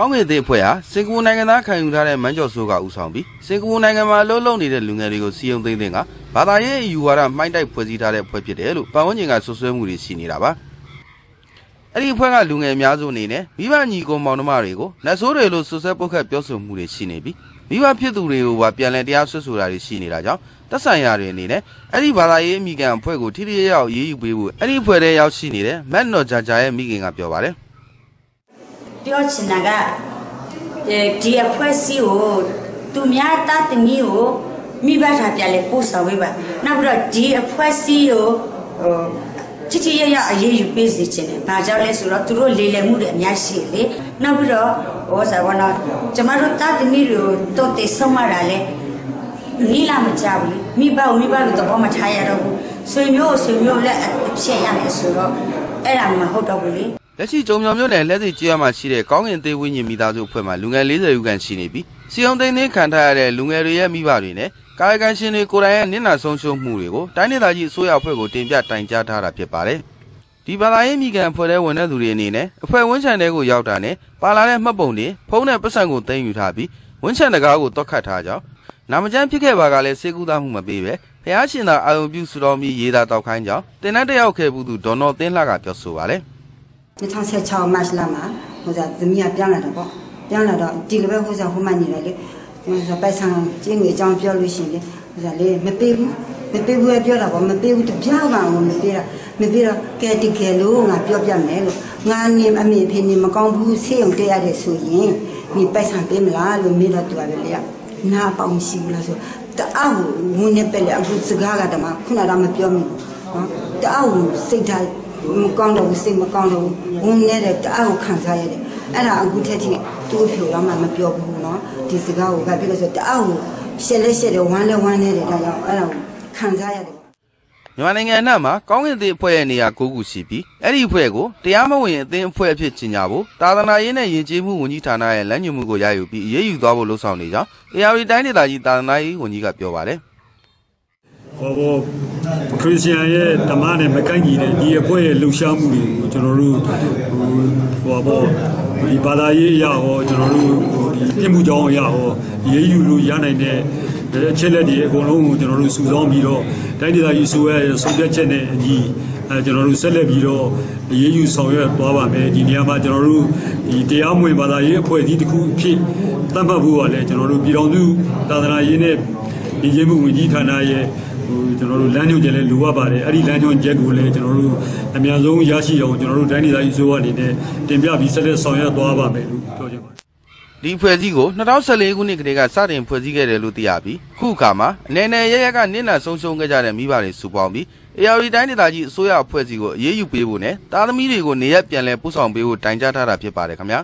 ကောင်းကင်သေးအဖွဲ့ဟာစင်ကာပူနိုင်ငံသားခံယူထားတဲ့မန်းကျော်စိုးကဦးဆောင်ပြီးစင်ကာပူနိုင်ငံမှာအလုပ်လုပ်နေတဲ့လူငယ်တွေကိုစီယုံသိမ်းသိမ်းကဘာသာရေးအယူဝါဒမှိုင်းတိုက်ဖွဲ့စည်းထားတဲ့အဖွဲ့ဖြစ်တယ်လို့ပတ်ဝန်းကျင်ကဆွဆွဲမှုတွေရှိနေတာပါအဲ့ဒီအဖွဲ့ကလူငယ်အများစုအနေနဲ့မိဘညီကိုမောင်နှမတွေကိုလက်ဆိုးတွေလို့ဆွဆွဲပုတ်ခတ်ပြောဆိုမှုတွေရှိနေပြီးမိဘဖြစ်သူတွေကိုပါပြန်လည်တရားစွဲဆိုတာတွေရှိနေတာကြောင့်တက်ဆိုင်ရာတွေအနေနဲ့အဲ့ဒီဘာသာရေးအမိကန်အဖွဲ့ကိုထိထိရောက်ရောက်ရေးယူပေးဖို့အဲ့ဒီအဖွဲ့ထဲရောက်ရှိနေတဲ့မက်နော်ဂျာဂျာရဲ့မိခင်ကပြောပါတယ် ပြောချင်တာကအဲဒီအဖွဲ့အစည်းကိုသူများတတ်သမီးကိုမိဘထားပြလဲပို့ဆောင်ပေးပါနောက်ပြီးတော့ဒီအဖွဲ့အစည်းကိုဟိုချစ်ချစ်ရရအရေးယူပေးစီခြင်းတယ်။ဘာကြောင့်လဲဆိုတော့သူတို့လေလည်မှုတွေအများရှိတယ်လေ။နောက်ပြီးတော့ဟောစားဘောနော်ကျမတို့တတ်သမီးတွေကိုတော့တေဆုံးမတာလဲနီးလာမကြဘူးလေ။မိဘကိုမိဘလိုသဘောမထားရတော့ဘူး။ဆွေမျိုးကိုဆွေမျိုးလည်းအဖြစ်ရမယ်ဆိုတော့အဲ့ဒါမဟုတ်တော့ဘူးလေ။ လက်ရှိကြုံမြောင်မြို့နယ်လက်စီကျေးရွာမှာရှိတဲ့ကောင်းကင်သေးဝင်းညင်မိသားစုအဖွဲ့မှာလူငယ်40ဦးခန့်ရှိနေပြီးစီအောင်သိန်းသိန်းခံထားရတဲ့လူငယ်တွေရဲ့မိဘတွေနဲ့ကာယကံရှင်တွေကိုယ်တိုင်ရဲ့နစ်နာဆုံးရှုံးမှုတွေကိုတိုင်းဒေသကြီးအစိုးရအဖွဲ့ကိုတင်ပြတိုင်ကြားထားတာဖြစ်ပါတယ်။ဒီဘာသာရေးမိကန်အဖွဲ့တဲ့ဝန်ထမ်းသူတွေအနေနဲ့အဖွဲ့ဝန်းချန်တဲ့ကိုရောက်တာနဲ့ပါလာတဲ့မှတ်ပုံတွေဖုံးတဲ့ပတ်စံကိုသိမ်းယူထားပြီးဝန်းချန်တကားကိုတွက်ခတ်ထားကြောင်းနာမကျန်းဖြစ်ခဲ့ပါကလည်းစေကူသားမှုမပေးပဲဖះရှင်သာအာယုံပြုစုတော်မီရေးသားတောက်ခိုင်းကြောင်းတင်တဲ့တယောက်ခဲ့ဘူးသူဒေါ်နော်သင်းလှကပြောဆိုပါတယ်။ 2016မတ်လမှာဟိုစားသမီးကပြောင်းလာတော့ပေါ့ပြောင်းလာတော့ဒီလိုပဲဟိုစားဟိုမှနေလိုက်လေဟိုစားပိုက်ဆံကျင်းငွေအကြောင်းပြောလို့ရှိရင်လေဟိုစားလေမပေးဘူးမပေးဘူးပြောတာပေါ့မပေးဘူးတပြောင်းကောင်မပေးတာမပေးတော့ကဲဒီကဲလို့ငါပြောပြမယ်လို့ငါနေအမေဖေနေမကောင်းဘူးဆေးရုံတက်ရတယ်ဆိုရင်ဒီပိုက်ဆံပေးမလားလို့မေးတော့သူကပဲလေနာပေါင်းရှိဘူးလားဆိုတအားကိုဝင်နေပဲလေအခုစကားကတည်းကခုနကမပြောမိဘူးနော်တအားကိုစိတ်ထား မကောင်းတော့ဘူးစိတ်မကောင်းတော့ဘူးဝန်းနေတဲ့တအားကိုခံစားရတယ်အဲ့ဒါအခုထက်ထိသူ့ဖြူတော့မှမပြောဘူးเนาะဒီစကားကိုဘာဖြစ်လို့ဆိုတအားကိုရှက်လက်ရှက်တယ်ဝမ်းလဲဝမ်းနေတယ်ဒါကြောင့်အဲ့ဒါကိုခံစားရတယ် မြန်မာနိုင်ငံအနှံ့မှာကောင်းကင်သေးအဖွဲ့ရဲ့နေရာ၉ခုရှိပြီးအဲ့ဒီအဖွဲ့ကိုတရားမဝင်အသင်းအဖွဲ့အဖြစ်ကြီးညာဖို့တာသနာရေးနဲ့ယဉ်ကျေးမှုဝန်ကြီးဌာနရဲ့လမ်းညွှန်မှုကိုရယူပြီးအရေးယူသွားဖို့လှုံ့ဆော်နေကြောင်း AR တိုင်းဒေသကြီးတာသနာရေးဝန်ကြီးကပြောပါတယ် ဟောဘော ခရစ်ယာန်ရဲ့ဓမ္မနဲ့မကိုက်ညီတဲ့ဒီအဖွဲ့ရဲ့လှူရှားမှုတွေကိုကျွန်တော်တို့ဟိုဟောဘောဒီဘာသာရေးအရာဟောကျွန်တော်တို့ဒီပြမှုကြောင်းအရာဟောရေးယူလို့ရနိုင်တဲ့အချက်လက်တွေအကုန်လုံးကိုကျွန်တော်တို့စုဆောင်းပြီးတော့တိုင်းဒေသကြီးဆိုရဲဆုံးဖြတ်ချက်နဲ့အညီအဲကျွန်တော်တို့ဆက်လက်ပြီးတော့အရေးယူဆောင်ရွက်သွားပါမယ်ဒီနေရာမှာကျွန်တော်တို့ဒီတရားမဝင်ဘာသာရေးအဖွဲ့အစည်းတစ်ခုအဖြစ်သတ်မှတ်ဖို့ကလည်းကျွန်တော်တို့ပြည်တော်စုသာသနာရေးနဲ့ ဒီကျေးမှုဝန်ကြီးဌာနရဲ့ဟိုကျွန်တော်တို့လမ်းညွှန်ချက်လည်းလိုအပ်ပါတယ်အဲ့ဒီလမ်းညွှန်ချက်ကိုလည်းကျွန်တော်တို့အများဆုံးရရှိအောင်ကျွန်တော်တို့တိုင်းဒေသကြီးအစိုးရအနေနဲ့တင်ပြပြီးဆက်လက်ဆောင်ရွက်သွားပါမယ်လို့ပြောချင်ပါတယ်ဒီဖွဲ့စည်းကို2014ခုနှစ်ကတည်းကစတင်ဖွဲ့စည်းခဲ့တယ်လို့သိရပြီးခုအခါမှာအနေနဲ့ရရကနစ်နာဆုံးရှုံးခဲ့ကြတဲ့မိဘတွေစုပေါင်းပြီး AR တိုင်းဒေသကြီးအစိုးရအဖွဲ့အစည်းကိုအရေးယူပေးဖို့နဲ့တာသမီတွေကိုနေရက်ပြန်လည်ပို့ဆောင်ပေးဖို့တိုင်ကြားထားတာဖြစ်ပါတယ်ခင်ဗျာ